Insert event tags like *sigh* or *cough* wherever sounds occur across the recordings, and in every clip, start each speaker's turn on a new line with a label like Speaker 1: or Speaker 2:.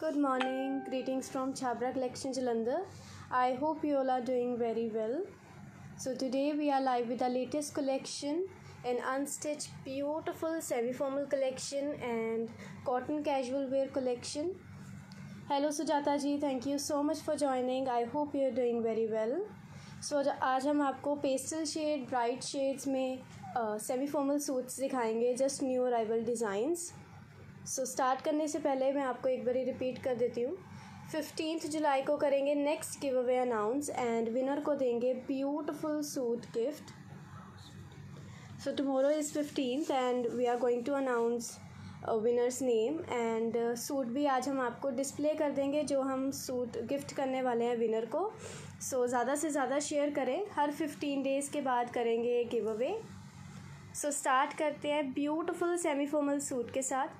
Speaker 1: Good morning greetings from Chhabra collection Jalandhar I hope you all are doing very well so today we are live with the latest collection an unstitch beautiful semi formal collection and cotton casual wear collection hello Sujata ji thank you so much for joining I hope you are doing very well so आज हम आपको pastel shade bright shades में semi formal suits दिखाएँगे just new arrival designs so so, start करने से पहले मैं आपको एक बारी रिपीट कर देती हूँ। फिफ्टींथ जुलाई को करेंगे next giveaway announce and winner को देंगे beautiful suit gift so tomorrow is fifteenth and we are going to announce winners name and suit भी आज हम आपको डिस्प्ले कर देंगे जो हम सूट गिफ्ट करने वाले हैं विनर को। सो so, ज़्यादा से ज़्यादा शेयर करें। हर फिफ्टीन डेज़ के बाद करेंगे गिव अवे सो स्टार्ट करते हैं ब्यूटिफुल सेमी फॉर्मल सूट के साथ।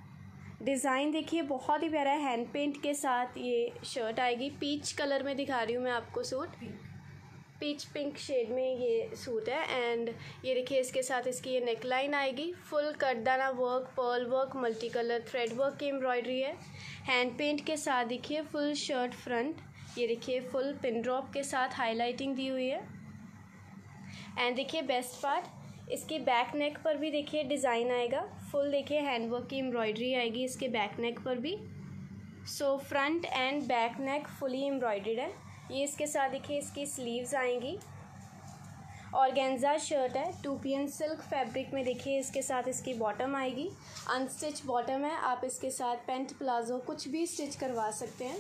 Speaker 1: डिज़ाइन देखिए, बहुत ही प्यारा हैंड पेंट के साथ ये शर्ट आएगी। पीच कलर में दिखा रही हूँ मैं आपको सूट पीच पिंक शेड में ये सूट है एंड ये देखिए, इसके साथ इसकी ये नेक लाइन आएगी। Full कटदाना work pearl work multi colour thread work की एम्ब्रॉयडरी है। हैंड पेंट के साथ देखिए फुल शर्ट फ्रंट ये देखिए फुल पिन ड्रॉप के साथ हाईलाइटिंग दी हुई है। एंड देखिए बेस्ट पार्ट इसके बैक नेक पर भी देखिए डिज़ाइन आएगा। फुल देखिए हैंडवर्क की एम्ब्रॉयडरी आएगी इसके बैक नेक पर भी। So front and back neck fully embroidered है। ये इसके साथ देखिए इसकी स्लीव्स आएँगी। और गेंजा शर्ट है। टू पी एन सिल्क फैब्रिक में देखिए इसके साथ इसकी बॉटम आएगी। अनस्टिच बॉटम है। आप इसके साथ पेंट प्लाजो कुछ भी स्टिच करवा सकते हैं।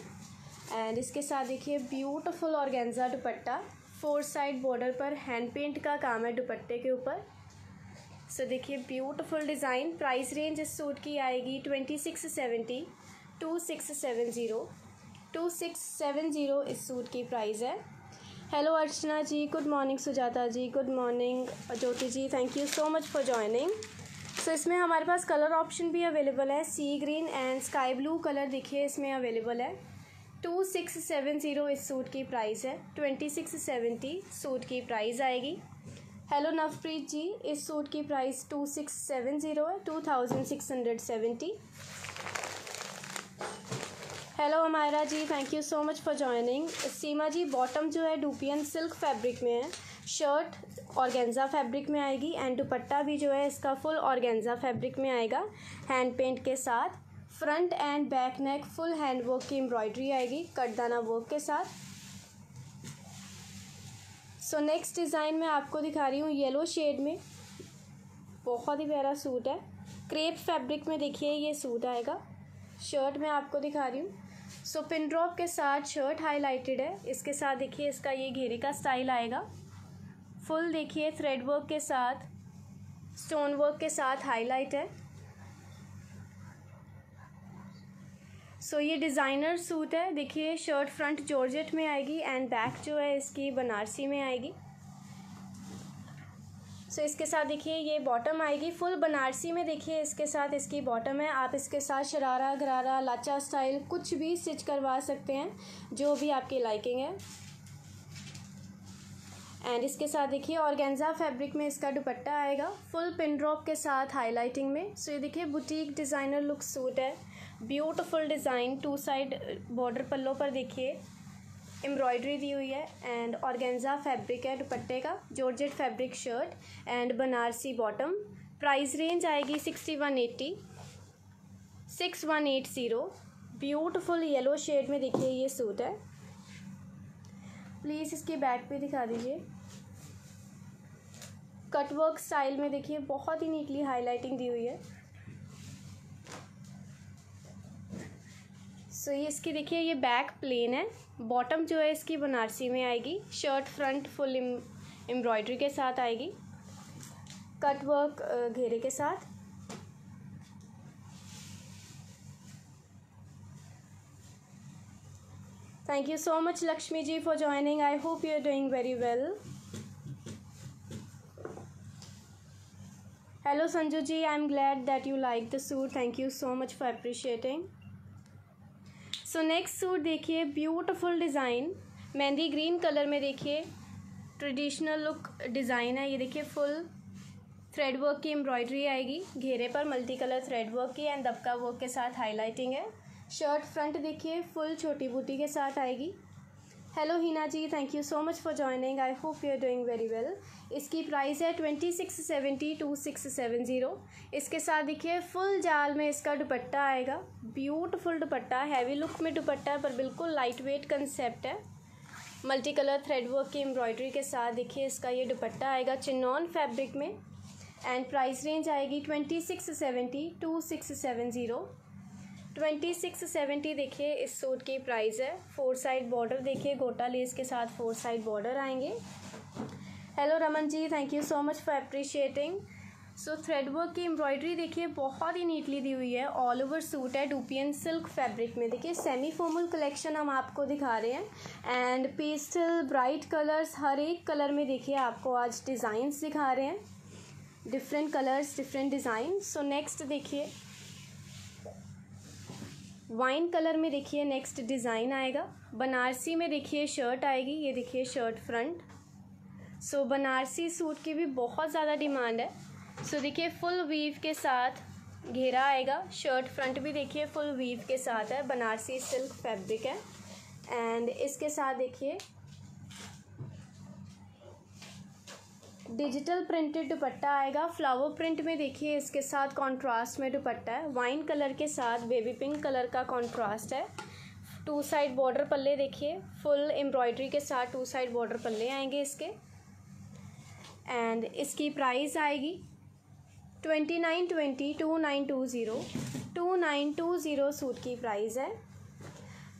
Speaker 1: एंड इसके साथ देखिए beautiful organza dupatta. Four side border पर हैंड पेंट का काम है दुपट्टे के ऊपर। सो देखिए ब्यूटीफुल डिज़ाइन प्राइस रेंज इस सूट की आएगी twenty six seventy two six seven zero two six seven zero इस सूट की प्राइस है. Hello Archana ji. Good morning Sujata ji. Good morning Jyoti ji. Thank you so much for joining so इसमें हमारे पास colour option भी available है. Sea green and sky blue colour देखिए इसमें अवेलेबल है. टू सिक्स सेवन ज़ीरो इस suit की प्राइस है. ट्वेंटी सिक्स सेवेंटी सूट की प्राइस आएगी. हेलो नवप्रीत जी, इस सूट की price two six seven zero है two thousand six hundred seventy hello हमारा जी thank you so much for joining Seema ji bottom जो है डूपियन सिल्क फैब्रिक में है। शर्ट ऑर्गेन्जा फैब्रिक में आएगी एंड दुपट्टा भी जो है, इसका फुल ऑर्गेन्जा फैब्रिक में आएगा हैंड पेंट के साथ। Front and back neck full hand work की एम्ब्रॉयडरी आएगी कटदाना वर्क के साथ। सो नेक्स्ट डिज़ाइन मैं आपको दिखा रही हूँ येलो शेड में। बहुत ही प्यारा सूट है। क्रेप फैब्रिक में देखिए ये सूट आएगा। शर्ट मैं आपको दिखा रही हूँ। सो पिन ड्रॉप के साथ शर्ट हाईलाइटेड है। इसके साथ देखिए इसका ये घेरे का स्टाइल आएगा। फुल देखिए थ्रेड वर्क के साथ स्टोन वर्क के साथ हाईलाइट है। सो so, ये डिज़ाइनर सूट है। देखिए शर्ट फ्रंट जॉर्जेट में आएगी एंड बैक जो है इसकी बनारसी में आएगी। सो so, इसके साथ देखिए ये बॉटम आएगी। फुल बनारसी में देखिए इसके साथ इसकी बॉटम है। आप इसके साथ शरारा गरारा लाचा स्टाइल कुछ भी स्टिच करवा सकते हैं जो भी आपकी लाइकिंग है। एंड इसके साथ देखिए ऑर्गेन्जा फैब्रिक में इसका दुपट्टा आएगा। फुल पिन ड्रॉप के साथ हाईलाइटिंग में। सो so, ये देखिए बुटीक डिज़ाइनर लुक सूट है। Beautiful design two side border पल्लों पर देखिए। एम्ब्रॉयडरी दी हुई है एंड ऑर्गेन्जा फैब्रिक है दुपट्टे का georgette fabric shirt and Banarasi bottom price range आएगी sixty one eighty six one eight zero beautiful yellow shade में देखिए ये सूट है। प्लीज़ इसके बैक पे दिखा दीजिए। कटवर्क स्टाइल में देखिए, बहुत ही नीटली हाईलाइटिंग दी हुई है। सो ये इसकी देखिए, ये बैक प्लेन है। बॉटम जो है इसकी बनारसी में आएगी। शर्ट फ्रंट फुल एम्ब्रॉयडरी के साथ आएगी। कट वर्क घेरे के साथ। Thank you so much Lakshmi ji for joining I hope you are doing very well hello Sanju ji I am glad that you like the suit thank you so much for appreciating so next suit देखिए beautiful design mehndi green colour में देखिए traditional look design है ये देखिए full thread work की embroidery आएगी. घेरे पर मल्टी कलर थ्रेड वर्क की एंड दबका वर्क के साथ हाईलाइटिंग है. शर्ट फ्रंट देखिए फुल छोटी बूटी के साथ आएगी. Hello Hina ji thank you so much for joining I hope you are doing very well इसकी प्राइस है twenty six seventy two six seven zero इसके साथ देखिए फुल जाल में इसका दुपट्टा आएगा. ब्यूटीफुल दुपट्टा हैवी लुक में दुपट्टा है, पर बिल्कुल लाइट वेट कंसेप्ट है. मल्टी कलर थ्रेड वर्क की एम्ब्रॉयडरी के साथ देखिए, इसका ये दुपट्टा आएगा चिनॉन फैब्रिक में. एंड प्राइस रेंज आएगी twenty six seventy two six seven zero twenty six seventy देखिए, इस सूट की प्राइस है। फोर साइड बॉर्डर देखिए गोटा लेस के साथ फोर साइड बॉर्डर आएँगे। Hello Raman ji thank you so much for appreciating so thread work की एम्ब्रॉयडरी देखिए, बहुत ही नीटली दी हुई है। ऑल ओवर सूट है डूपियन सिल्क फैब्रिक में। देखिए सेमी फॉर्मल कलेक्शन हम आपको दिखा रहे हैं। एंड पेस्टल ब्राइट कलर्स हर एक कलर में देखिए, आपको आज डिज़ाइंस दिखा रहे हैं। Different colours different design so next देखिए। वाइन कलर में देखिए नेक्स्ट डिज़ाइन आएगा। बनारसी में देखिए शर्ट आएगी ये देखिए shirt front. So so, Banarasi suit की भी बहुत ज़्यादा डिमांड है। सो so, देखिए फुल वीव के साथ घेरा आएगा। शर्ट फ्रंट भी देखिए फुल वीव के साथ है। बनारसी सिल्क फैब्रिक है। एंड इसके साथ देखिए डिजिटल प्रिंटेड दुपट्टा आएगा। फ्लावर प्रिंट में देखिए, इसके साथ कॉन्ट्रास्ट में दुपट्टा है। वाइन कलर के साथ बेबी पिंक कलर का कॉन्ट्रास्ट है। टू साइड बॉर्डर पल्ले देखिए फुल एम्ब्रॉयडरी के साथ टू साइड बॉर्डर पल्ले आएँगे इसके। एंड इसकी प्राइस आएगी twenty nine twenty two nine two zero two nine two zero suit की प्राइस है।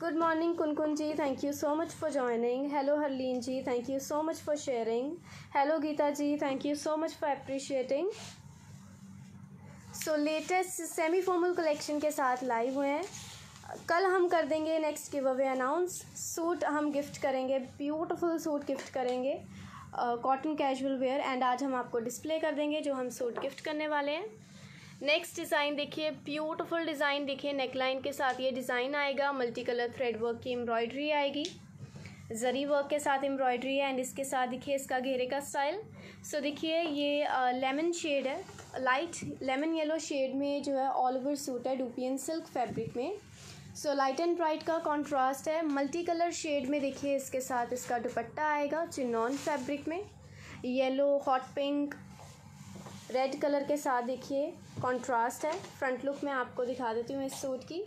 Speaker 1: Good morning Kunkun ji thank you so much for joining hello Harleen ji thank you so much for sharing hello Geeta ji thank you so much for appreciating so latest semi formal collection के साथ live हुए हैं। कल हम कर देंगे next give away announce suit हम gift करेंगे। ब्यूटीफुल सूट गिफ्ट करेंगे। कॉटन कैजुअल वेयर एंड आज हम आपको डिस्प्ले कर देंगे जो हम सूट गिफ्ट करने वाले हैं। नेक्स्ट डिज़ाइन देखिए ब्यूटीफुल डिज़ाइन देखिए नेकलाइन के साथ ये डिज़ाइन आएगा। मल्टी कलर थ्रेड वर्क की एम्ब्रॉयडरी आएगी। जरी वर्क के साथ एम्ब्रॉयडरी है एंड इसके साथ देखिए इसका घेरे का स्टाइल सो so, देखिए ये लेमन शेड है। लाइट लेमन येलो शेड में जो है ऑल ओवर सूट है डूपियन सिल्क फैब्रिक में। सो लाइट एंड ब्राइट का कॉन्ट्रास्ट है। मल्टी कलर शेड में देखिए इसके साथ इसका दुपट्टा आएगा चिनॉन फैब्रिक में। Yellow hot pink red colour के साथ देखिए कंट्रास्ट है। फ्रंट लुक मैं आपको दिखा देती हूँ इस सूट की।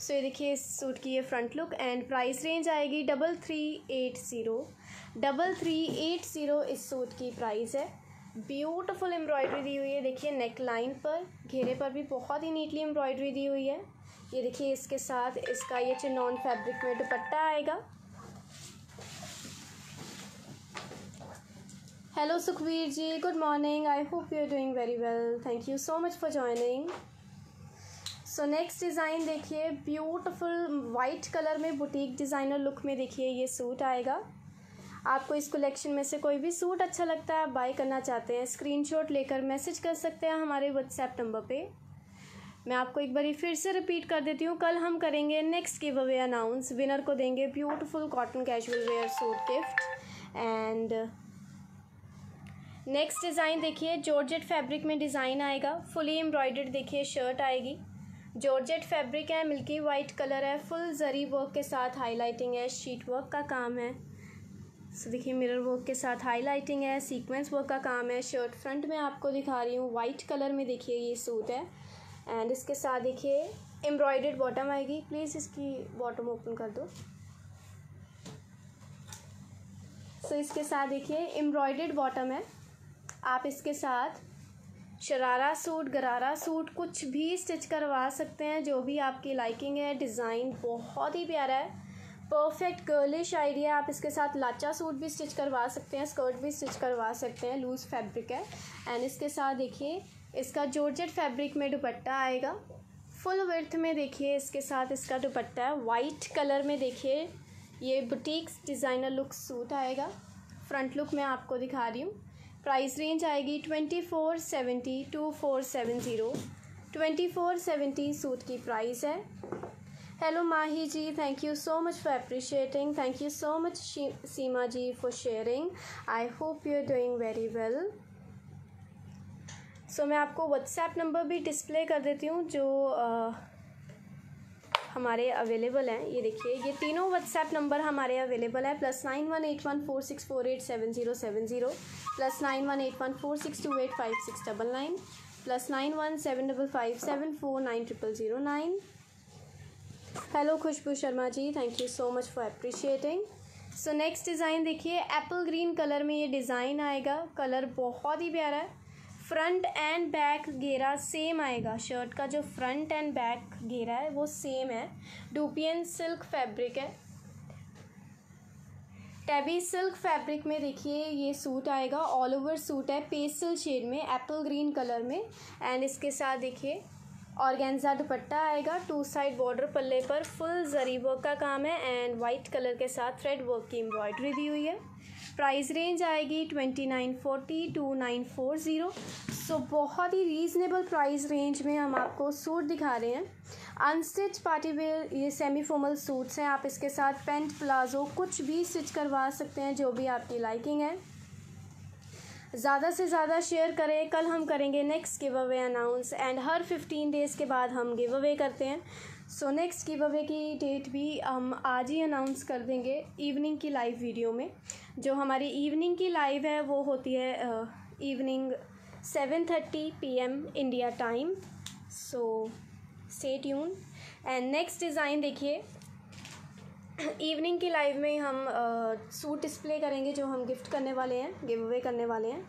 Speaker 1: सो ये देखिए इस सूट की ये front look and price range आएगी double three eight zero double three eight zero इस सूट की प्राइस है। ब्यूटीफुल एम्ब्रॉयडरी दी हुई है। देखिए नेक लाइन पर, घेरे पर भी बहुत ही नीटली एम्ब्रॉयडरी दी हुई है। ये देखिए इसके साथ इसका ये चिनॉन फैब्रिक में दुपट्टा आएगा। Hello Sukhvir ji good morning I hope you are doing very well thank you so much for joining so next design देखिए. ब्यूटीफुल वाइट कलर में बुटीक डिज़ाइनर लुक में देखिए ये सूट आएगा. आपको इस कलेक्शन में से कोई भी सूट अच्छा लगता है, आप बाय करना चाहते हैं स्क्रीनशॉट लेकर मैसेज कर सकते हैं हमारे व्हाट्सएप नंबर पे. मैं आपको एक बारी फिर से रिपीट कर देती हूँ. कल हम करेंगे next give away announce winner को देंगे beautiful cotton casual wear suit gift and next design देखिए जॉर्जेट फैब्रिक में डिज़ाइन आएगा। फुली एम्ब्रॉयडर्ड देखिए शर्ट आएगी। जॉर्जेट फैब्रिक है मिल्की वाइट कलर है। फुल जरी वर्क के साथ हाईलाइटिंग है शीट वर्क का काम है। सो देखिए मिरर वर्क के साथ हाईलाइटिंग है सीक्वेंस वर्क का काम है। शर्ट फ्रंट में आपको दिखा रही हूँ वाइट कलर में देखिए ये सूट है। एंड इसके साथ देखिए एम्ब्रॉयडर्ड बॉटम आएगी। प्लीज़ इसकी बॉटम ओपन कर दो। सो so, इसके साथ देखिए एम्ब्रॉयडर्ड बॉटम है। आप इसके साथ शरारा सूट, गरारा सूट कुछ भी स्टिच करवा सकते हैं, जो भी आपकी लाइकिंग है डिज़ाइन बहुत ही प्यारा है। परफेक्ट गर्लिश आइडिया आप इसके साथ लाचा सूट भी स्टिच करवा सकते हैं स्कर्ट भी स्टिच करवा सकते हैं लूज़ फैब्रिक है। एंड इसके साथ देखिए, इसका जॉर्जेट फैब्रिक में दुपट्टा आएगा। फुल वर्थ में देखिए, इसके साथ इसका दुपट्टा है। वाइट कलर में देखिए, ये बुटीक्स डिज़ाइनर लुक सूट आएगा। फ्रंट लुक मैं आपको दिखा रही हूँ। प्राइस रेंज आएगी twenty four seventy two four seven zero twenty four seventy suit की प्राइस है। Hello Mahi ji thank you so much for appreciating thank you so much Seema ji for sharing I hope you are doing very well so मैं आपको WhatsApp number भी display कर देती हूँ जो uh, हमारे अवेलेबल हैं। ये देखिए, ये तीनों व्हाट्सएप नंबर हमारे अवेलेबल है। Plus nine one eight one four six four eight seven zero seven zero plus nine one eight one four six two eight five six double nine plus nine one seven double five seven four nine triple zero nine hello Khushboo Sharma ji thank you so much for appreciating so next design देखिए apple green colour में ये design आएगा। Colour बहुत ही प्यारा है। Front and back घेरा same आएगा। शर्ट का जो फ्रंट एंड बैक घेरा है, वो सेम है। डुपियन सिल्क फैब्रिक है। टैबी सिल्क फैब्रिक में देखिए, ये सूट आएगा। ऑल ओवर सूट है, पेस्टल शेड में, एप्पल ग्रीन कलर में। एंड इसके साथ देखिए, ऑर्गेन्जा दुपट्टा आएगा। टू साइड बॉर्डर पल्ले पर फुल जरी वर्क का काम है। एंड वाइट कलर के साथ थ्रेड वर्क की एम्ब्रॉयडरी दी हुई है। प्राइस रेंज आएगी twenty nine forty two nine four zero so बहुत ही रीज़नेबल प्राइस रेंज में हम आपको सूट दिखा रहे हैं। अनस्टिच पार्टी वेयर ये सेमी फॉर्मल सूट्स हैं। आप इसके साथ पेंट प्लाजो कुछ भी स्टिच करवा सकते हैं, जो भी आपकी लाइकिंग है। ज़्यादा से ज़्यादा शेयर करें। कल हम करेंगे next give away announce and her fifteen days के बाद हम गिव अवे करते हैं। सो नेक्स्ट गिव अवे की डेट भी हम आज ही अनाउंस कर देंगे इवनिंग की लाइव वीडियो में। जो हमारी इवनिंग की लाइव है वो होती है evening seven thirty P M India time so stay tune and next design देखिए। इवनिंग की लाइव में हम सूट uh, डिस्प्ले करेंगे जो हम गिफ्ट करने वाले हैं गिव अवे करने वाले हैं।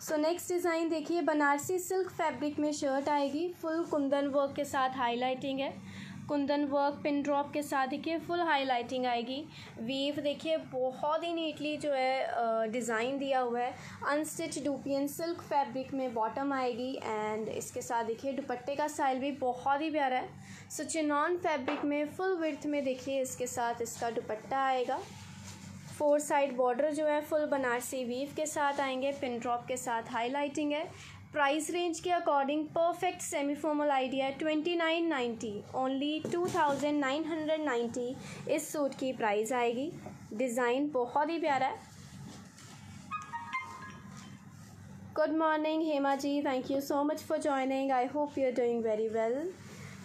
Speaker 1: सो नेक्स्ट डिज़ाइन देखिए। बनारसी सिल्क फैब्रिक में शर्ट आएगी। फुल कुंदन वर्क के साथ हाईलाइटिंग है। कुंदन वर्क पिन ड्रॉप के साथ देखिए फुल हाईलाइटिंग आएगी। वीव देखिए, बहुत ही नीटली जो है डिज़ाइन दिया हुआ है। अनस्टिच डूपियन सिल्क फैब्रिक में बॉटम आएगी एंड इसके साथ देखिए दुपट्टे का स्टाइल भी बहुत ही प्यारा है। सो चिनॉन फैब्रिक में फुल विर्थ में देखिए इसके साथ इसका दुपट्टा आएगा। फोर साइड बॉर्डर जो है फुल बनारसी वीव के साथ आएँगे पिन ड्रॉप के साथ हाईलाइटिंग है। प्राइस रेंज के according perfect semi formal idea twenty nine ninety only two thousand nine hundred ninety इस सूट की प्राइस आएगी। डिज़ाइन बहुत ही प्यारा है। Good morning Hema ji thank you so much for joining I hope you are doing very well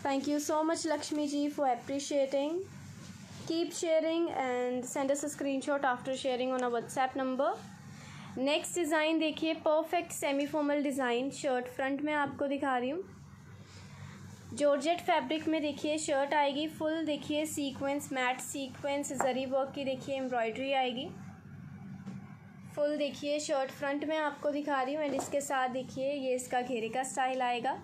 Speaker 1: thank you so much Lakshmi ji for appreciating keep sharing and send us a screenshot after sharing on a whatsapp number. Next design देखिए perfect semi formal design shirt front में आपको दिखा रही हूँ। Georgette fabric में देखिए shirt आएगी full देखिए sequence matte sequence zari work की देखिए एम्ब्रॉयडरी आएगी। फुल देखिए शर्ट फ्रंट में आपको दिखा रही हूँ एंड इसके साथ देखिए, ये इसका घेरे का स्टाइल आएगा।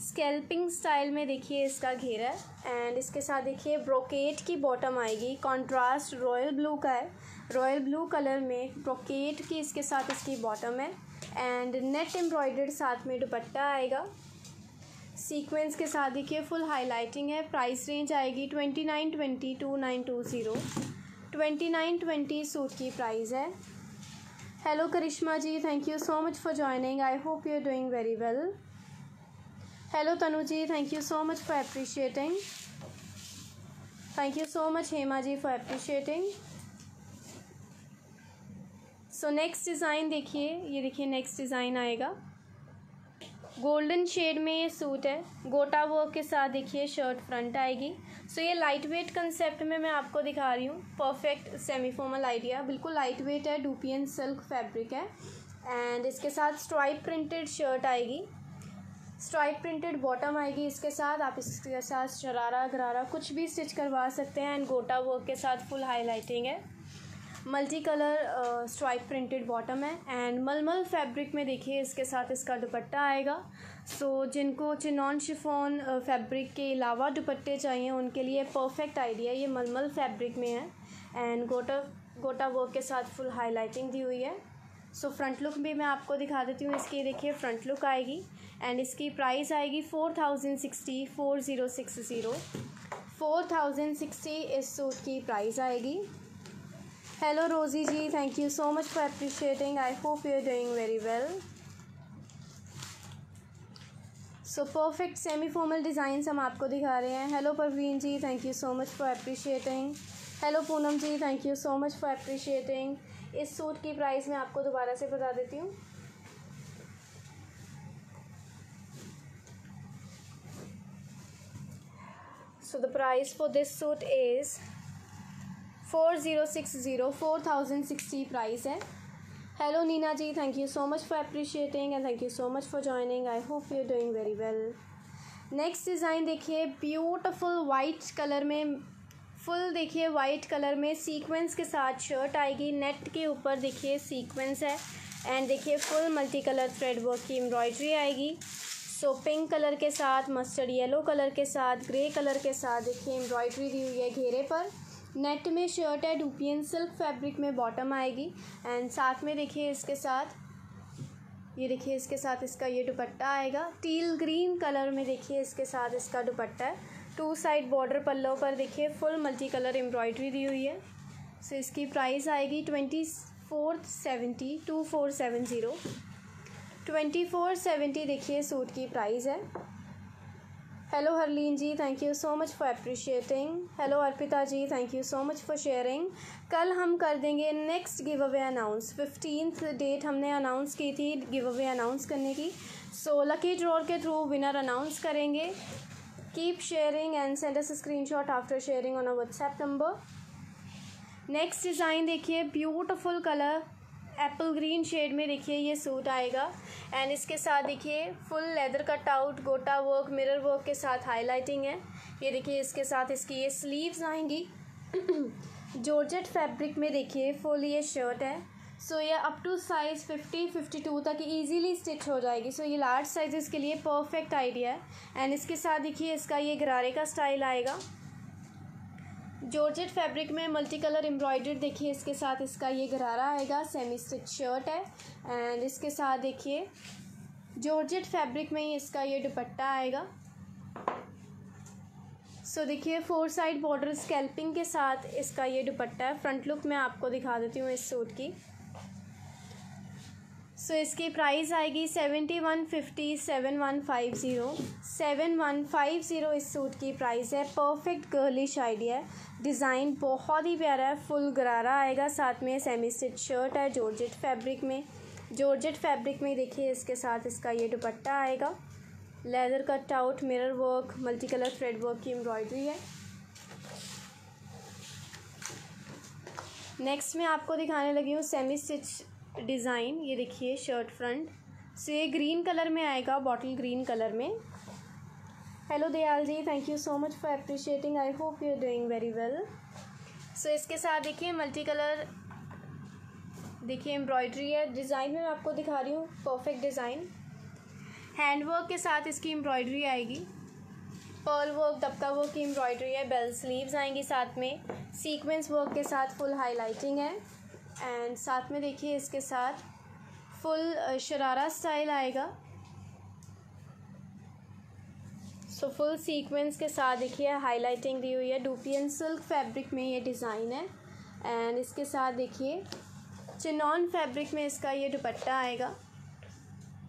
Speaker 1: स्केल्पिंग स्टाइल में देखिए इसका घेरा एंड इसके साथ देखिए ब्रोकेट की बॉटम आएगी। कॉन्ट्रास्ट रॉयल ब्लू का है। रॉयल ब्लू कलर में ब्रोकेट की इसके साथ इसकी बॉटम है एंड नेट एम्ब्रॉयडर्ड साथ में दुपट्टा आएगा। सीक्वेंस के साथ देखिए फुल हाईलाइटिंग है। प्राइस रेंज आएगी twenty nine twenty two nine two zero twenty nine twenty suit की प्राइस है। Hello Karishma ji thank you so much for joining I hope you are doing very well hello Tanu ji thank you so much for appreciating thank you so much Hema ji for appreciating so next design देखिए. ये देखिए next design आएगा. Golden shade में ये suit है. Gota work के साथ देखिए शर्ट फ्रंट आएगी. सो so, ये लाइट वेट कंसेप्ट में मैं आपको दिखा रही हूँ. परफेक्ट सेमी फॉर्मल आइडिया बिल्कुल लाइट वेट है. डूपियन सिल्क फैब्रिक है. एंड इसके साथ स्ट्राइप प्रिंटेड शर्ट आएगी. स्ट्राइप प्रिंटेड बॉटम आएगी इसके साथ। आप इसके साथ शरारा गरारा कुछ भी स्टिच करवा सकते हैं एंड गोटा वर्क के साथ फुल हाईलाइटिंग है। Multi colour stripe printed bottom है एंड मलमल फैब्रिक में देखिए इसके साथ इसका दुपट्टा आएगा। सो so, जिनको चिनॉन शिफोन फैब्रिक के अलावा दुपट्टे चाहिए उनके लिए परफेक्ट आइडिया ये मलमल फैब्रिक में है। एंड गोटा गोटा वर्क के साथ फुल हाईलाइटिंग दी हुई है। सो फ्रंट लुक भी मैं आपको दिखा देती हूँ। इसकी देखिए फ्रंट लुक आएगी। एंड इसकी प्राइस आएगी four thousand sixty four zero six zero four thousand sixty इस सूट की प्राइस आएगी. Hello Rosy ji thank you so much for appreciating I hope you are doing very well so perfect semi formal designs हम आपको दिखा रहे हैं. Hello Parveen ji thank you so much for appreciating hello Poonam ji thank you so much for appreciating इस suit की price मैं आपको दोबारा से बता देती हूँ. So the price for this suit is four zero six zero four thousand sixty price है। Hello Neena ji thank you so much for appreciating and thank you so much for joining I hope you doing very well next design देखिए beautiful white colour में full देखिए white colour में sequence के साथ shirt आएगी। Net के ऊपर देखिए सीक्वेंस है। एंड देखिए full multi colour thread work की एम्ब्रॉयड्री आएगी। सो पिंक कलर के साथ मस्टर्ड येलो कलर के साथ ग्रे कलर के साथ देखिए एम्ब्रॉयडरी दी हुई है घेरे पर। नेट में शर्ट है डुपियन सिल्क फैब्रिक में बॉटम आएगी। एंड साथ में देखिए इसके साथ ये देखिए इसके साथ इसका ये दुपट्टा आएगा। टील ग्रीन कलर में देखिए इसके साथ इसका दुपट्टा है। टू साइड बॉर्डर पल्लों पर देखिए फुल मल्टी कलर एम्ब्रॉयडरी दी हुई है। सो so, इसकी प्राइस आएगी twenty four seventy two four seven zero twenty four seventy देखिए, सूट की प्राइस है। Hello Harleen ji thank you so much for appreciating hello Arpita ji thank you so much for sharing कल हम कर देंगे next give away announce fifteenth date हमने announce की थी गिव अवे अनाउंस करने की. सो लकी ड्रॉर के थ्रू विनर अनाउंस करेंगे. Keep sharing and send us screenshot after sharing on a WhatsApp number next design देखिए beautiful colour apple green shade में देखिए ये सूट आएगा। एंड इसके साथ देखिए full leather cut out gota work mirror work के साथ हाईलाइटिंग है। ये देखिए इसके साथ इसकी ये स्लीव्स आएँगी। *clears throat* जॉर्जेट फैब्रिक में देखिए फुल ये शर्ट है। सो so, ये up to size fifty fifty two तक इजीली स्टिच हो जाएगी। सो so, ये लार्ज साइज़ के लिए परफेक्ट आइडिया है। एंड इसके साथ देखिए इसका ये गरारे का स्टाइल आएगा। जॉर्जेट फैब्रिक में मल्टी कलर एम्ब्रॉयडर्ड देखिए इसके साथ इसका ये गरारा आएगा सेमी स्टिच शर्ट है। एंड इसके साथ देखिए जॉर्जेट फैब्रिक में ही इसका ये दुपट्टा आएगा। सो so, देखिए फोर साइड बॉर्डर स्कैल्पिंग के साथ इसका ये दुपट्टा है। फ्रंट लुक मैं आपको दिखा देती हूँ इस सूट की। सो इसकी प्राइस आएगी seventy one fifty seven one five zero seven one five zero इस सूट की प्राइस है परफेक्ट गर्लिश आइडिया है डिज़ाइन बहुत ही प्यारा है फुल गरारा आएगा साथ में सेमी स्टिच शर्ट है जॉर्जेट फैब्रिक में जॉर्जेट फैब्रिक में देखिए इसके साथ इसका ये दुपट्टा आएगा leather cut out mirror work multi colour thread work की एम्ब्रॉयडरी है नेक्स्ट मैं आपको दिखाने लगी हूँ सेमी स्टिच डिज़ाइन, ये देखिए शर्ट फ्रंट। सो ये ग्रीन कलर में आएगा बॉटल ग्रीन कलर में। Hello Dayal ji thank you so much for appreciating I hope you are doing very well so इसके साथ देखिए मल्टी कलर देखिए एम्ब्रॉयडरी है। डिज़ाइन में मैं आपको दिखा रही हूँ परफेक्ट डिज़ाइन हैंड वर्क के साथ इसकी एम्ब्रॉयडरी आएगी। पर्ल वर्क दबका वर्क की एम्ब्रॉयडरी है। बेल स्लीव्स आएँगी साथ में। सीक्वेंस वर्क के साथ फुल हाईलाइटिंग है। एंड साथ में देखिए इसके साथ फुल शरारा स्टाइल आएगा। सो फुल सीक्वेंस के साथ देखिए हाईलाइटिंग दी हुई है। डूपियन सिल्क फैब्रिक में ये डिज़ाइन है। एंड इसके साथ देखिए चिनॉन फैब्रिक में इसका ये दुपट्टा आएगा।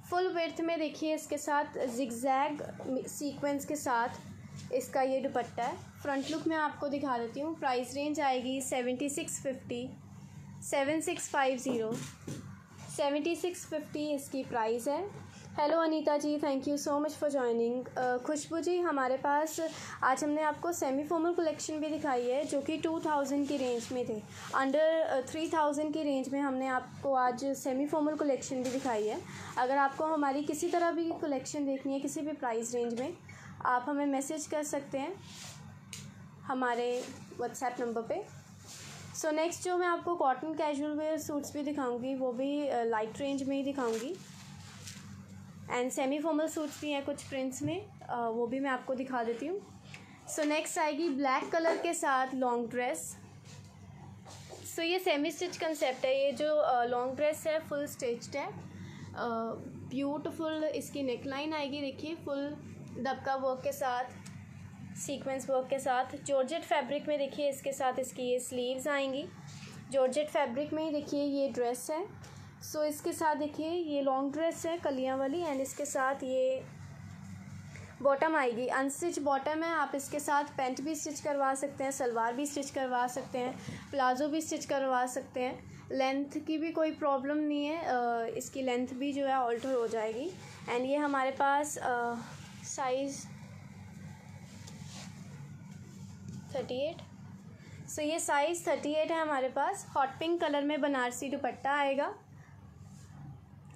Speaker 1: फुल वर्थ में देखिए इसके साथ जिगजैग सीक्वेंस के साथ इसका ये दुपट्टा है। फ्रंट लुक मैं आपको दिखा देती हूँ। प्राइस रेंज आएगी seventy six fifty seven six five zero. Seventy six fifty इसकी प्राइस है। Hello Anita ji thank you so much for joining Khushboo ji, हमारे पास आज हमने आपको सेमी फॉर्मल कलेक्शन भी दिखाई है, जो कि टू थाउज़ेंड की रेंज में थे। अंडर थ्री थाउज़ेंड की रेंज में हमने आपको आज सेमी फॉर्मल कलेक्शन भी दिखाई है। अगर आपको हमारी किसी तरह भी कलेक्शन देखनी है, किसी भी प्राइस रेंज में, आप हमें मैसेज कर सकते हैं हमारे व्हाट्सएप नंबर पे। सो so नेक्स्ट जो मैं आपको कॉटन कैजुअल वेयर सूट्स भी दिखाऊँगी वो भी लाइट uh, रेंज में ही दिखाऊँगी। एंड सेमी फॉर्मल सूट्स भी हैं कुछ प्रिंट्स में आ, वो भी मैं आपको दिखा देती हूँ। सो नेक्स्ट आएगी ब्लैक कलर के साथ लॉन्ग ड्रेस सो ये सेमी स्टिच कंसेप्ट है। ये जो लॉन्ग uh, ड्रेस है फुल स्टिच्ड है। ब्यूटीफुल इसकी नेक लाइन आएगी देखिए फुल दबका वर्क के साथ। सीक्वेंस वर्क के साथ। जॉर्जेट फैब्रिक में देखिए इसके साथ इसकी ये स्लीव्स आएँगी। जॉर्जेट फैब्रिक में ही देखिए ये ड्रेस है। सो so, इसके साथ देखिए ये लॉन्ग ड्रेस है कलियाँ वाली एंड इसके साथ ये बॉटम आएगी। अनस्टिच बॉटम है आप इसके साथ पैंट भी स्टिच करवा सकते हैं सलवार भी स्टिच करवा सकते हैं प्लाज़ो भी स्टिच करवा सकते हैं। लेंथ की भी कोई प्रॉब्लम नहीं है इसकी लेंथ भी जो है ऑल्टर हो जाएगी। एंड ये हमारे पास साइज़ थर्टी एट सो ये साइज़ थर्टी एट है हमारे पास। हॉट पिंक कलर में बनारसी दुपट्टा आएगा।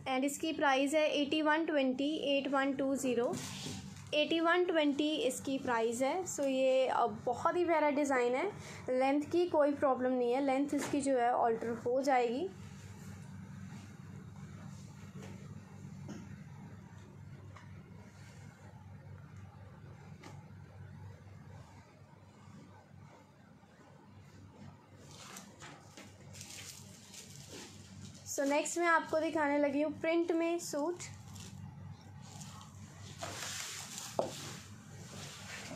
Speaker 1: एंड इसकी प्राइस है eighty one twenty eight one two zero eighty one twenty इसकी प्राइस है। सो so, ये बहुत ही प्यारा डिज़ाइन है। लेंथ की कोई प्रॉब्लम नहीं है। लेंथ इसकी जो है ऑल्टर हो जाएगी। सो so नेक्स्ट मैं आपको दिखाने लगी हूँ प्रिंट में suit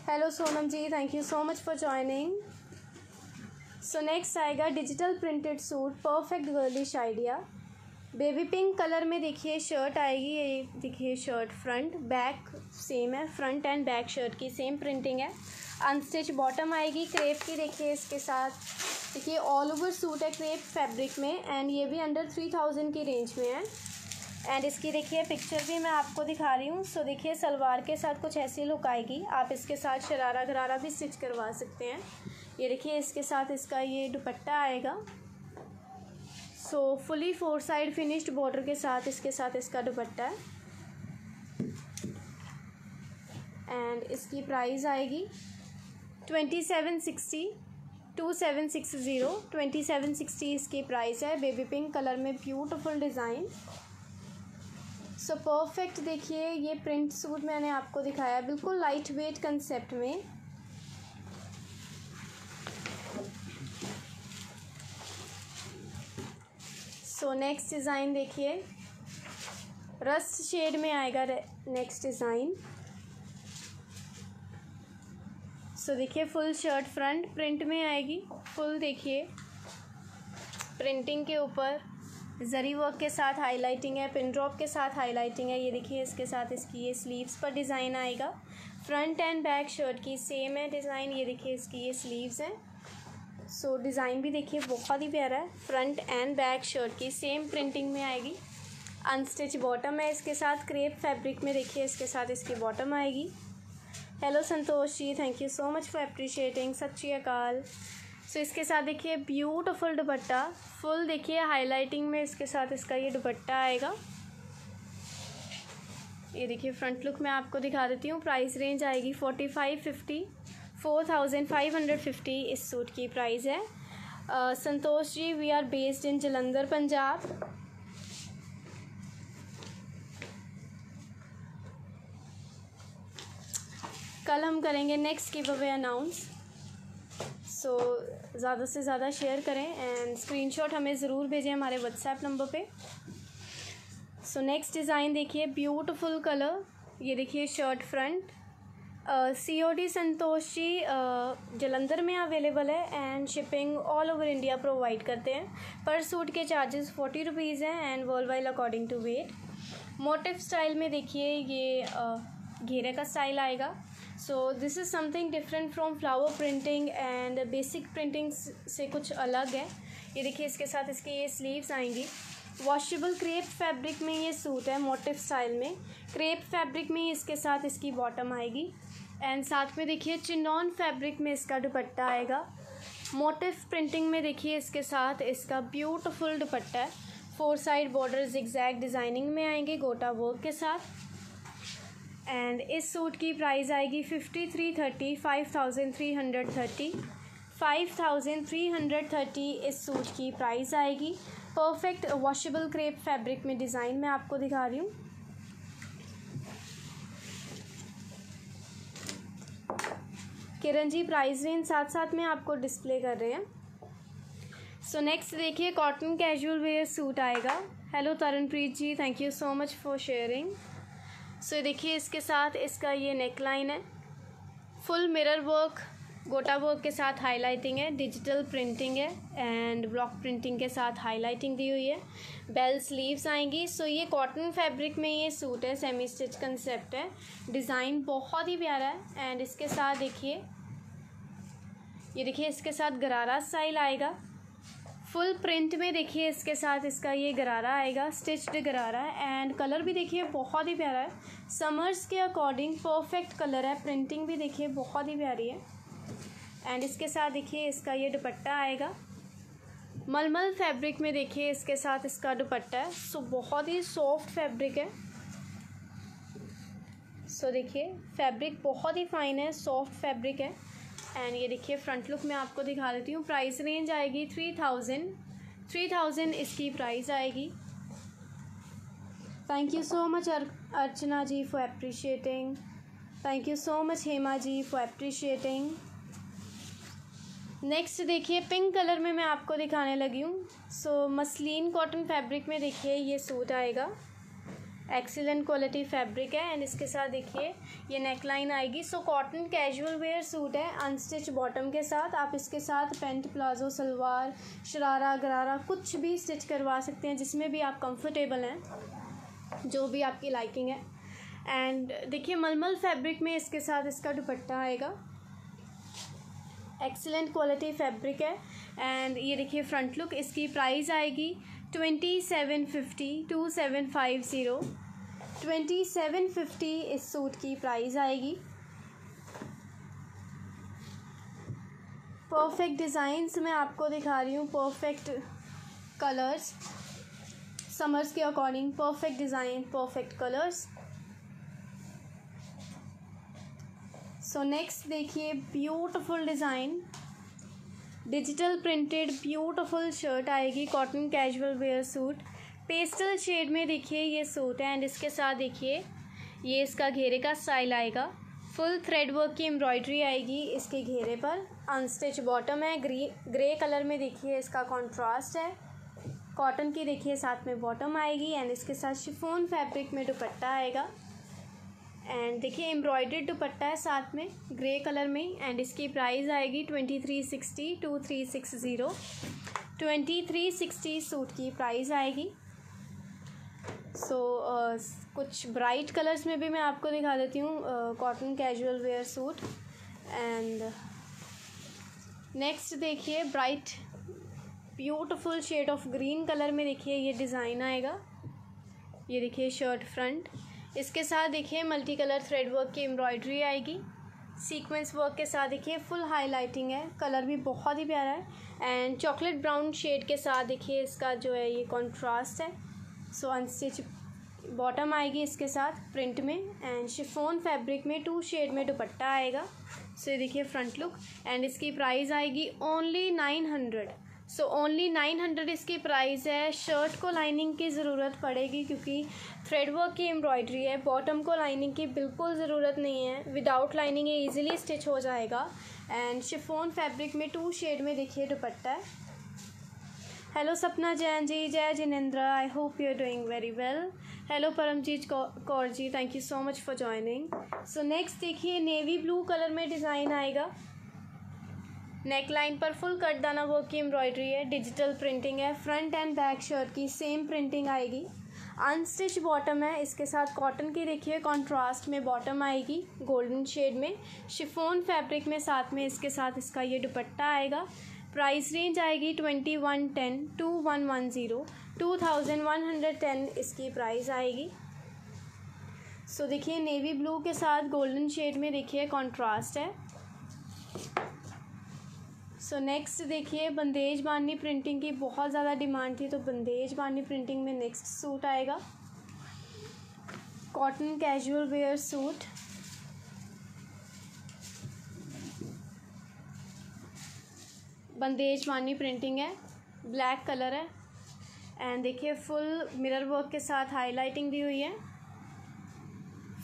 Speaker 1: hello Sonam ji thank you so much for joining so next आएगा digital printed suit perfect girlish idea baby pink colour में देखिए शर्ट आएगी, ये देखिए शर्ट फ्रंट बैक सेम है फ्रंट एंड बैक शर्ट की same printing है. Unstitch bottom आएगी क्रेप की देखिए इसके साथ. देखिए ऑल ओवर सूट है क्रेप फैब्रिक में एंड ये भी अंडर थ्री थाउज़ेंड की रेंज में है। एंड इसकी देखिए पिक्चर भी मैं आपको दिखा रही हूँ। सो देखिए, सलवार के साथ कुछ ऐसी लुक आएगी। आप इसके साथ शरारा गरारा भी स्टिच करवा सकते हैं। ये देखिए, इसके साथ इसका ये दुपट्टा आएगा। So fully four side finished border के साथ इसके साथ इसका दुपट्टा है। एंड इसकी प्राइस आएगी twenty seven sixty two seven six zero, twenty seven sixty इसकी प्राइस है। बेबी पिंक कलर में ब्यूटीफुल डिज़ाइन सो परफेक्ट देखिए, ये प्रिंट सूट मैंने आपको दिखाया। बिल्कुल लाइट वेट कंसेप्ट में। सो नेक्स्ट डिज़ाइन देखिए। रस्ट शेड में आएगा नेक्स्ट डिज़ाइन सो देखिए फुल शर्ट फ्रंट प्रिंट में आएगी. फुल देखिए. प्रिंटिंग के ऊपर. जरी वर्क के साथ हाईलाइटिंग है. पिन ड्रॉप के साथ हाईलाइटिंग है. ये देखिए, इसके साथ इसकी ये स्लीव्स पर डिज़ाइन आएगा. फ्रंट एंड बैक शर्ट की सेम है डिज़ाइन ये देखिए, इसकी ये स्लीव्स हैं. सो डिज़ाइन भी देखिए, बहुत ही प्यारा है. फ्रंट एंड बैक शर्ट की सेम प्रिंटिंग में आएगी. अनस्टिच बॉटम है इसके साथ. क्रेप फैब्रिक में देखिए, इसके साथ इसकी बॉटम आएगी. Hello Santosh ji thank you so much for appreciating Sat Sri Akal so इसके साथ देखिए ब्यूटीफुल दुपट्टा फुल देखिए हाईलाइटिंग में इसके साथ इसका ये दुपट्टा आएगा ये देखिए फ्रंट लुक मैं आपको दिखा देती हूँ प्राइस रेंज आएगी forty five fifty four thousand five hundred fifty इस सूट की प्राइस है Santosh ji we are based in Jalandhar Punjab कल हम करेंगे next give away announce so ज़्यादा से ज़्यादा शेयर करें एंड स्क्रीनशॉट हमें ज़रूर भेजें हमारे व्हाट्सएप नंबर पे. सो नेक्स्ट डिज़ाइन देखिए ब्यूटीफुल कलर ये देखिए shirt front C O D Santosh ji Jalandhar में अवेलेबल है and shipping all over India provide करते हैं. पर सूट के चार्जेस फोर्टी रुपीज़ हैं and world wide according to weight motif style में देखिए ये uh, घेरे का स्टाइल आएगा. So this is something different from flower printing and basic printing से कुछ अलग है। ये देखिए, इसके साथ इसके ये स्लीव्स आएँगी। वॉशेबल क्रेप फैब्रिक में ये सूट है मोटिव स्टाइल में। क्रेप फैब्रिक में इसके साथ इसकी बॉटम आएगी। एंड साथ में देखिए चिनॉन फैब्रिक में इसका दुपट्टा आएगा। मोटिव प्रिंटिंग में देखिए, इसके साथ इसका ब्यूटीफुल दुपट्टा है। Four side border exact designing में आएँगे गोटा वर्क के साथ। एंड इस सूट की प्राइस आएगी fifty three thirty five thousand three hundred thirty five thousand three hundred thirty इस सूट की प्राइस आएगी. परफेक्ट वॉशेबल क्रेप फैब्रिक में डिज़ाइन मैं आपको दिखा रही हूँ. किरण जी प्राइस रेंज साथ साथ में आपको डिस्प्ले कर रहे हैं. सो नेक्स्ट देखिए कॉटन कैजुअल वेयर सूट आएगा. Hello Taranpreet ji thank you so much for sharing so so, देखिए इसके साथ इसका ये नेक लाइन है। फुल मिरर वर्क गोटा वर्क के साथ हाईलाइटिंग है डिजिटल प्रिंटिंग है एंड ब्लॉक प्रिंटिंग के साथ हाईलाइटिंग दी हुई है। बेल स्लीव्स आएँगी। सो so, ये कॉटन फैब्रिक में ये सूट है सेमी स्टिच कंसेप्ट है। डिज़ाइन बहुत ही प्यारा है। एंड इसके साथ देखिए ये देखिए इसके साथ गरारा स्टाइल आएगा। फुल प्रिंट में देखिए इसके साथ इसका ये गरारा आएगा, स्टिच्ड गरारा है एंड कलर भी देखिए बहुत ही प्यारा है। समर्स के अकॉर्डिंग परफेक्ट कलर है प्रिंटिंग भी देखिए बहुत ही प्यारी है। एंड इसके साथ देखिए इसका ये दुपट्टा आएगा। मलमल फैब्रिक में देखिए इसके साथ इसका दुपट्टा है। सो बहुत ही सॉफ्ट फैब्रिक है। सो देखिए फैब्रिक बहुत ही फाइन है सॉफ्ट फैब्रिक है। एंड ये देखिए फ्रंट लुक मैं आपको दिखा देती हूँ। प्राइस रेंज आएगी थ्री थाउज़ेंड थ्री थाउज़ेंड इसकी प्राइस आएगी। Thank you so much Archana ji for appreciating thank you so much Hema ji for appreciating next देखिए पिंक कलर में मैं आपको दिखाने लगी हूँ। सो मसलिन कॉटन फैब्रिक में देखिए, ये सूट आएगा। एक्सीलेंट क्वालिटी फैब्रिक है एंड इसके साथ देखिए, ये नेकलाइन आएगी। So cotton casual wear suit है अनस्टिच बॉटम के साथ। आप इसके साथ पेंट प्लाजो सलवार, शरारा, गरारा, कुछ भी स्टिच करवा सकते हैं, जिसमें भी आप कंफर्टेबल हैं, जो भी आपकी लाइकिंग है। एंड देखिए, मलमल फैब्रिक में इसके साथ इसका दुपट्टा आएगा। एक्सीलेंट क्वालिटी फैब्रिक है एंड ये देखिए फ्रंट लुक इसकी प्राइस आएगी। Twenty seven fifty two seven five zero twenty seven fifty इस सूट की प्राइस आएगी। परफेक्ट डिज़ाइंस मैं आपको दिखा रही हूँ परफेक्ट कलर्स समर्स के according perfect design perfect colours so next देखिए beautiful design digital printed beautiful shirt आएगी cotton casual wear suit pastel shade में देखिए ये सूट है एंड इसके साथ देखिए ये इसका घेरे का स्टाइल आएगा. फुल थ्रेड वर्क की एम्ब्रॉयडरी आएगी इसके घेरे पर. अनस्टिच बॉटम है ग्री ग्रे कलर में देखिए इसका कॉन्ट्रास्ट है. कॉटन की देखिए साथ में बॉटम आएगी एंड इसके साथ शिफोन फैब्रिक में दुपट्टा आएगा. एंड देखिए एम्ब्रॉयडर्ड दुपट्टा है साथ में ग्रे कलर में एंड इसकी प्राइस आएगी twenty three sixty two three six zero twenty three sixty suit की प्राइस आएगी। सो so, uh, कुछ ब्राइट कलर्स में भी मैं आपको दिखा देती हूँ cotton casual wear suit and next देखिए bright beautiful shade of green colour में देखिए ये डिज़ाइन आएगा। ये देखिए शर्ट फ्रंट इसके साथ देखिए मल्टी कलर थ्रेड वर्क की एम्ब्रॉयडरी आएगी। सीक्वेंस वर्क के साथ देखिए फुल हाईलाइटिंग है। कलर भी बहुत ही प्यारा है। एंड चॉकलेट ब्राउन शेड के साथ देखिए इसका जो है ये कॉन्ट्रास्ट है। सो अनस्टिच बॉटम आएगी इसके साथ प्रिंट में। एंड शिफोन फैब्रिक में टू शेड में दुपट्टा आएगा। सो so, ये देखिए फ्रंट लुक एंड इसकी प्राइस आएगी only nine hundred so only nine hundred इसकी प्राइस है। शर्ट को लाइनिंग की ज़रूरत पड़ेगी क्योंकि थ्रेड वर्क की एम्ब्रॉयडरी है। बॉटम को लाइनिंग की बिल्कुल ज़रूरत नहीं है। विदाउट लाइनिंग ये इजीली स्टिच हो जाएगा। एंड शिफोन फैब्रिक में टू शेड में देखिए दुपट्टा है। Hello Sapna Jain ji. Jai Jinendra I hope you are doing very well hello Paramjeet Kaur ji. Thank you so much for joining so next देखिए navy blue colour में design आएगा। Neck line पर full cut दाना work की embroidery है digital printing है front and back shirt की same printing आएगी। अनस्टिच बॉटम है, इसके साथ कॉटन की देखिए कॉन्ट्रास्ट में बॉटम आएगी गोल्डन शेड में। शिफोन फैब्रिक में साथ में इसके साथ इसका ये दुपट्टा आएगा। प्राइस रेंज आएगी twenty one ten two one one zero two thousand one hundred ten इसकी प्राइस आएगी। सो देखिए नेवी ब्लू के साथ गोल्डन शेड में देखिए कॉन्ट्रास्ट है। सो नेक्स्ट देखिए, बंदेज बानी प्रिंटिंग की बहुत ज़्यादा डिमांड थी तो बंदेज बानी प्रिंटिंग में नेक्स्ट सूट आएगा। कॉटन कैजुअल वेयर सूट बंदेज बानी प्रिंटिंग है ब्लैक कलर है। एंड देखिए फुल मिरर वर्क के साथ हाईलाइटिंग दी हुई है।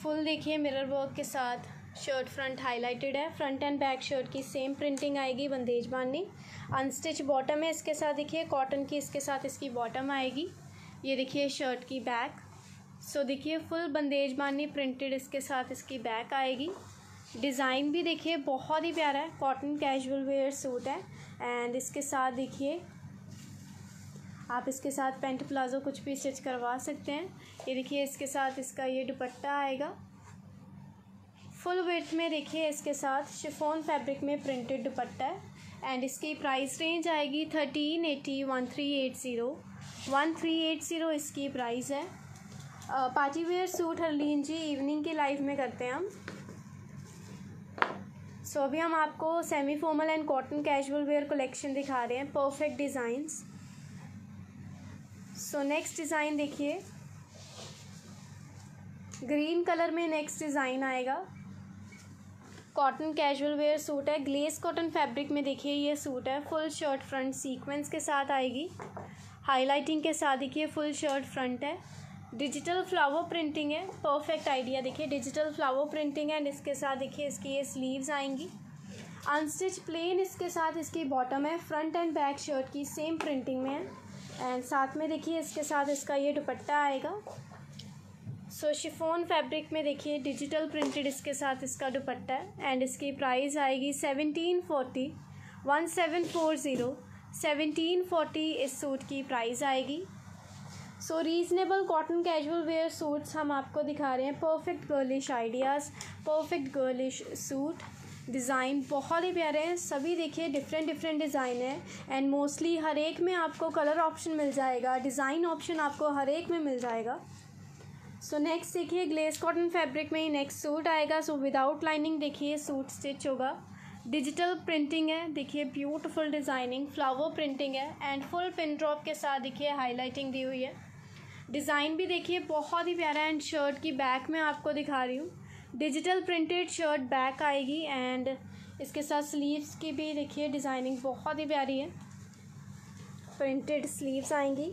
Speaker 1: फुल देखिए मिरर वर्क के साथ। शर्ट फ्रंट हाईलाइटेड है। फ्रंट एंड बैक शर्ट की सेम प्रिंटिंग आएगी बंदेज बानी अनस्टिच बॉटम है इसके साथ, देखिए, कॉटन की इसके साथ इसकी बॉटम आएगी। ये देखिए शर्ट की बैक। सो देखिए फुल बंदेज बानी प्रिंटेड इसके साथ इसकी बैक आएगी। डिज़ाइन भी देखिए, बहुत ही प्यारा है। कॉटन कैजुअल वेयर सूट है। एंड इसके साथ देखिए, आप इसके साथ पेंट प्लाजो कुछ भी स्टिच करवा सकते हैं। ये देखिए, इसके साथ इसका ये दुपट्टा आएगा। फुल वेथ में देखिए इसके साथ शिफोन फैब्रिक में प्रिंटेड दुपट्टा है। एंड इसकी प्राइस रेंज आएगी thirteen eighty one three eight zero one three eight zero इसकी प्राइस है। Party wear suit Harleen ji evening की लाइफ में करते हैं हम। सो अभी हम आपको semi formal and cotton casual wear collection दिखा रहे हैं। Perfect designs so next design देखिए। ग्रीन कलर में नेक्स्ट डिज़ाइन आएगा। कॉटन कैजुअल वेयर सूट है। ग्लेस कॉटन फैब्रिक में देखिए, ये सूट है। फुल शर्ट फ्रंट सीक्वेंस के साथ आएगी। हाईलाइटिंग के साथ देखिए फुल शर्ट फ्रंट है। डिजिटल फ्लावर प्रिंटिंग है। परफेक्ट आइडिया देखिए डिजिटल फ्लावर प्रिंटिंग है एंड इसके साथ देखिए, इसकी ये स्लीव्स आएँगी। अनस्टिच प्लेन इसके साथ इसकी बॉटम है। फ्रंट एंड बैक शर्ट की सेम प्रिंटिंग में है। एंड साथ में देखिए, इसके साथ इसका ये दुपट्टा आएगा। सो शिफोन फैब्रिक में देखिए डिजिटल प्रिंटेड इसके साथ इसका दुपट्टा है एंड इसकी प्राइस आएगी seventeen forty one seven four zero seventeen forty इस सूट की प्राइस आएगी। So reasonable cotton casual wear suits हम आपको दिखा रहे हैं। Perfect girlish ideas perfect girlish suit design बहुत ही प्यारे हैं, सभी देखिए डिफरेंट डिफरेंट डिज़ाइन है। एंड मोस्टली हर एक में आपको कलर ऑप्शन मिल जाएगा डिज़ाइन ऑप्शन आपको हर एक में मिल जाएगा। सो नेक्स्ट देखिए ग्लेस कॉटन फैब्रिक में ही नेक्स्ट सूट आएगा। सो विदाउट लाइनिंग देखिए सूट स्टिच होगा। डिजिटल प्रिंटिंग है। देखिए ब्यूटीफुल डिज़ाइनिंग फ्लावर प्रिंटिंग है। एंड फुल पिन ड्रॉप के साथ देखिए हाईलाइटिंग दी हुई है। डिज़ाइन भी देखिए, बहुत ही प्यारा एंड शर्ट की बैक में आपको दिखा रही हूँ। डिजिटल प्रिंटेड शर्ट बैक आएगी। एंड इसके साथ स्लीव्स की भी देखिए डिज़ाइनिंग बहुत ही प्यारी है। प्रिंटेड स्लीव्स आएँगी।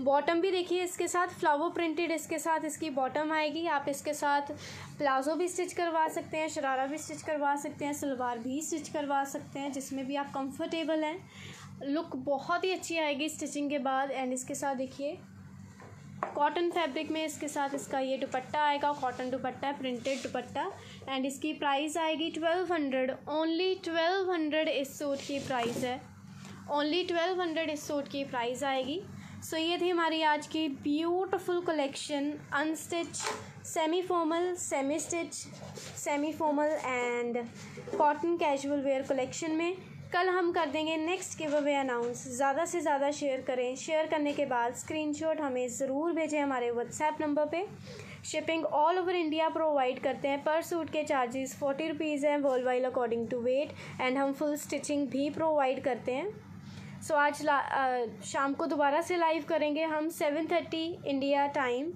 Speaker 1: बॉटम भी देखिए इसके साथ फ्लावर प्रिंटेड इसके साथ, इसकी बॉटम आएगी। आप इसके साथ प्लाजो भी स्टिच करवा सकते हैं, शरारा भी स्टिच करवा सकते हैं, सलवार भी स्टिच करवा सकते हैं, जिसमें भी आप कंफर्टेबल हैं। लुक बहुत ही अच्छी आएगी स्टिचिंग के बाद। एंड इसके साथ देखिए कॉटन फैब्रिक में इसके साथ इसका ये दुपट्टा आएगा। Cotton dupatta printed dupatta. And इसकी प्राइस आएगी twelve hundred only twelve hundred इस सूट की प्राइस है। ओनली ट्वेल्व हंड्रेड इस सूट की प्राइस आएगी। सो so, ये थी हमारी आज की beautiful collection unstitch semi formal semi stitch semi formal and cotton casual wear collection में। कल हम कर देंगे नेक्स्ट गिव अवे अनाउंस ज़्यादा से ज़्यादा शेयर करें। शेयर करने के बाद स्क्रीनशॉट हमें ज़रूर भेजें हमारे व्हाट्सएप नंबर पे। Shipping all over India provide करते हैं। पर सूट के चार्जेस फोर्टी रुपीज़ हैं world wide according to weight and हम फुल स्टिचिंग भी प्रोवाइड करते हैं। सो आज आ, शाम को दोबारा से लाइव करेंगे हम seven thirty India time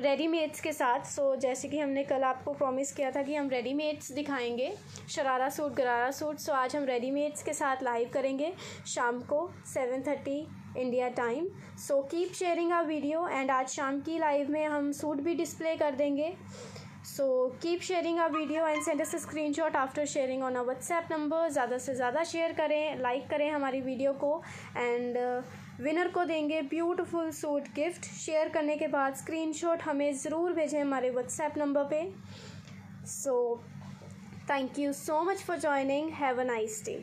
Speaker 1: readymades के साथ। सो so, जैसे कि हमने कल आपको प्रॉमिस किया था कि हम रेडीमेड्स दिखाएँगे sharara suit gharara suit. So so, आज हम रेडीमेड्स के साथ लाइव करेंगे शाम को seven thirty India time so keep sharing a video and आज शाम की लाइव में हम सूट भी डिस्प्ले कर देंगे। So keep sharing a video and send us screen shot after sharing on a WhatsApp number ज़्यादा से ज़्यादा शेयर करें लाइक करें हमारी वीडियो को एंड विनर uh, को देंगे ब्यूटीफुल सूट गिफ्ट शेयर करने के बाद स्क्रीनशॉट हमें ज़रूर भेजें हमारे व्हाट्सएप नंबर पे. So thank you so much for joining have a nice day